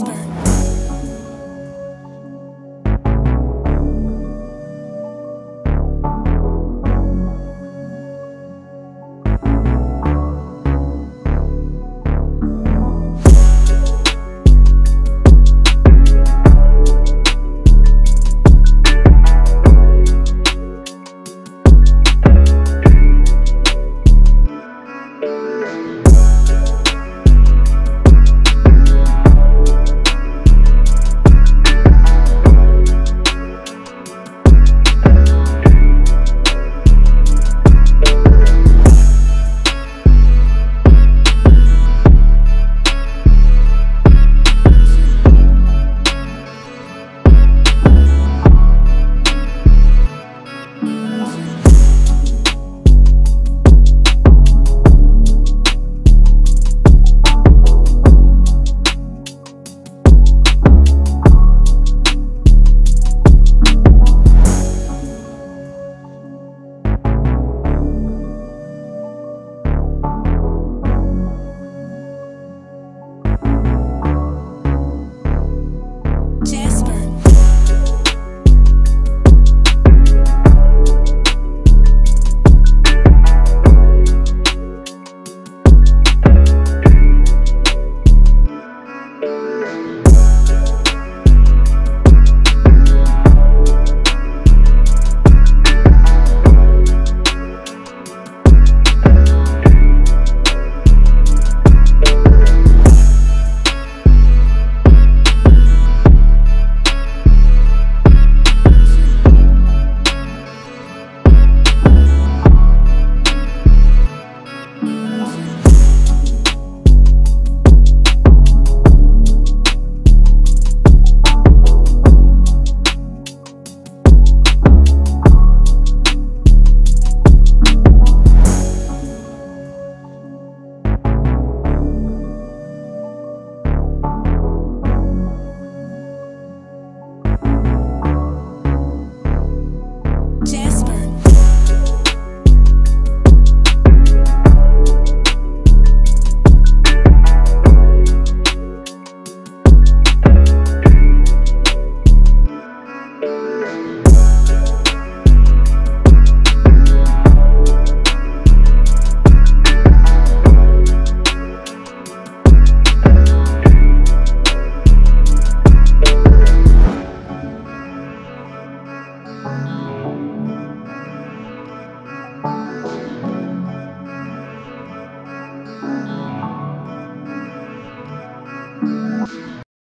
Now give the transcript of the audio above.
whisper.